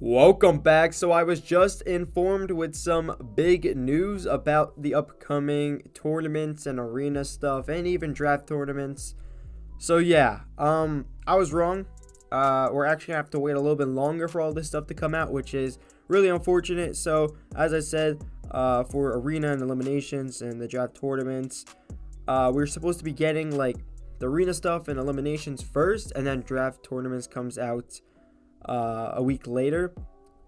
Welcome back. So, I was just informed with some big news about the upcoming tournaments and arena stuff and even draft tournaments. So, yeah, um, I was wrong. Uh, we're actually gonna have to wait a little bit longer for all this stuff to come out, which is really unfortunate. So, as I said, uh, for arena and eliminations and the draft tournaments, uh, we're supposed to be getting like the arena stuff and eliminations first, and then draft tournaments comes out uh, a week later.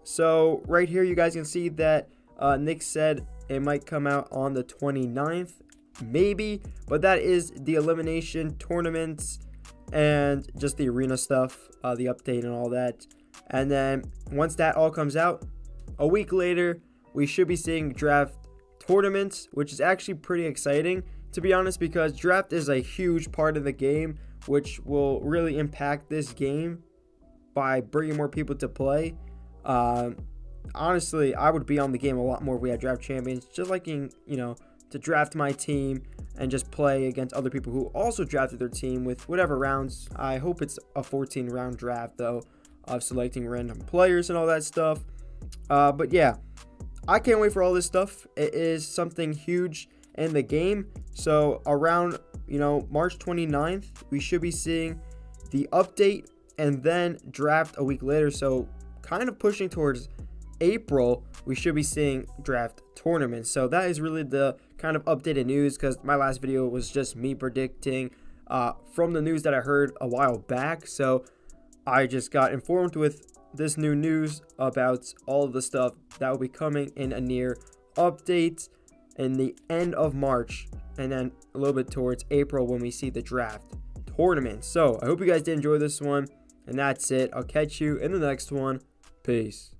So right here, you guys can see that uh, Nick said it might come out on the 29th, maybe, but that is the elimination tournaments and just the arena stuff, uh, the update and all that. And then once that all comes out, a week later, we should be seeing draft tournaments, which is actually pretty exciting, to be honest, because draft is a huge part of the game, which will really impact this game by bringing more people to play. Uh, honestly, I would be on the game a lot more if we had draft champions, just liking, you know, to draft my team and just play against other people who also drafted their team with whatever rounds. I hope it's a 14 round draft though, of selecting random players and all that stuff. Uh, but yeah, I can't wait for all this stuff. It is something huge in the game. So around, you know, March 29th, we should be seeing the update and then draft a week later. So, kind of pushing towards April, we should be seeing draft tournaments. So, that is really the kind of updated news because my last video was just me predicting uh, from the news that I heard a while back. So, I just got informed with this new news about all of the stuff that will be coming in a near update in the end of March and then a little bit towards April when we see the draft tournament. So I hope you guys did enjoy this one. And that's it. I'll catch you in the next one. Peace.